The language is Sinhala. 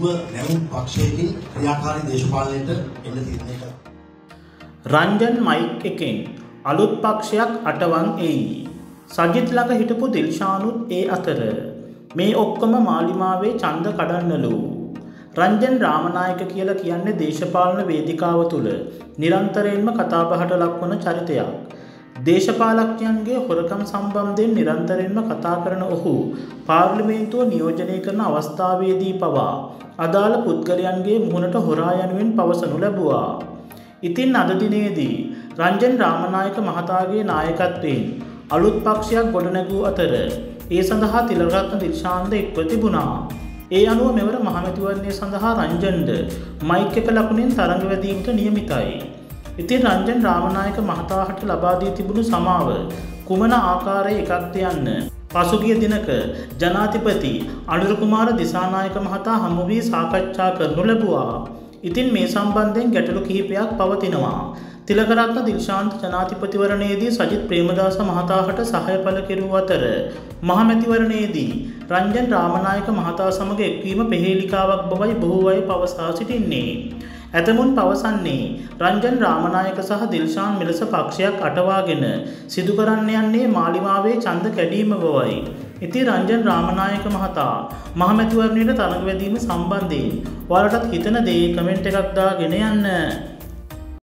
පොදුව නැවුම් පක්ෂයකින් ක්‍රියාකාරී දේශපාලනයට එන්න තීරණය කළා. රංජන් මයික් එකෙන් අලුත් පක්ෂයක් අටවන් එයි. සජිත් ළඟ හිටපු දිල්ශානුත් ඒ අතර. මේ ඔක්කොම මාලිමාවේ ඡන්ද කඩන්නලු. රංජන් රාමනායක කියලා කියන්නේ දේශපාලන වේදිකාව තුළ නිරන්තරයෙන්ම කතාබහට ලක්වන චරිතයක්. දේශපාලක්ඥයන්ගේ හොරකම් සම්බන්ධයෙන් නිරන්තරයෙන්ම කතා කරන ඔහු පාර්ලිමේන්තුව නියෝජනය කරන අවස්ථාවේදී පවා අදාළ පුද්ගලයන්ගේ මුහුණට හොරා යනුවෙන් පවසනු ලැබුවා. ඉතින් අද දිනේදී රංජන් රාමනායක මහතාගේ නායකත්වයෙන් අලුත් පක්ෂයක් ගොඩනැගූ අතර ඒ සඳහා තිලරත්න දිල්ශාන්ද එක්ව තිබුණා. ඒ අනුව මෙවර මහමැතිවරණය සඳහා රංජන්ද මයික් එක ලකුණින් තරඟවැදීමට නියමිතයි. ඉතින් රංජන් රාමනායක මහතාහට ලබාදී තිබුණු සමාව කුමන ආකාරය එකක්ද යන්න. පසුගිය දිනක ජනාතිපති අනුරකුමාර දිසානායක මහතා හමුවී සාකච්ඡා කරනු ලැබවා. ඉතින් මේ සම්බන්ධයෙන් ගැටලු කිහිපයක් පවතිනවා. තිලකරත්න දිල්ශාන්ත ජනාතිපතිවරණයේදී සජිත් ප්‍රේමදාස මහතාහට සහය පල කෙරූ අතර මහමැතිවරණයේදී රංජන් රාමනායක මහතා සමඟ එක්වීම පෙහේලිකාවක් බවයි බොහෝ අය පවසා සිටින්නේ. ඇතමුන් පවසන්නේ රංජන් රාමනායක සහ දිල්ශාන් මෙලෙස පක්ෂයක් අටවාගෙන සිදු කරන්න යන්නේ මාලිමාවේ චන්ද කැඩීම බවයි. ඉති රංජන් රාමනායක මහතා මහමැතිවරණයට තරඟවැදීම සම්බන්ධයෙන් ඔයාලටත් හිතන දේ කමෙන්ට් එකක් දාගෙන යන්න.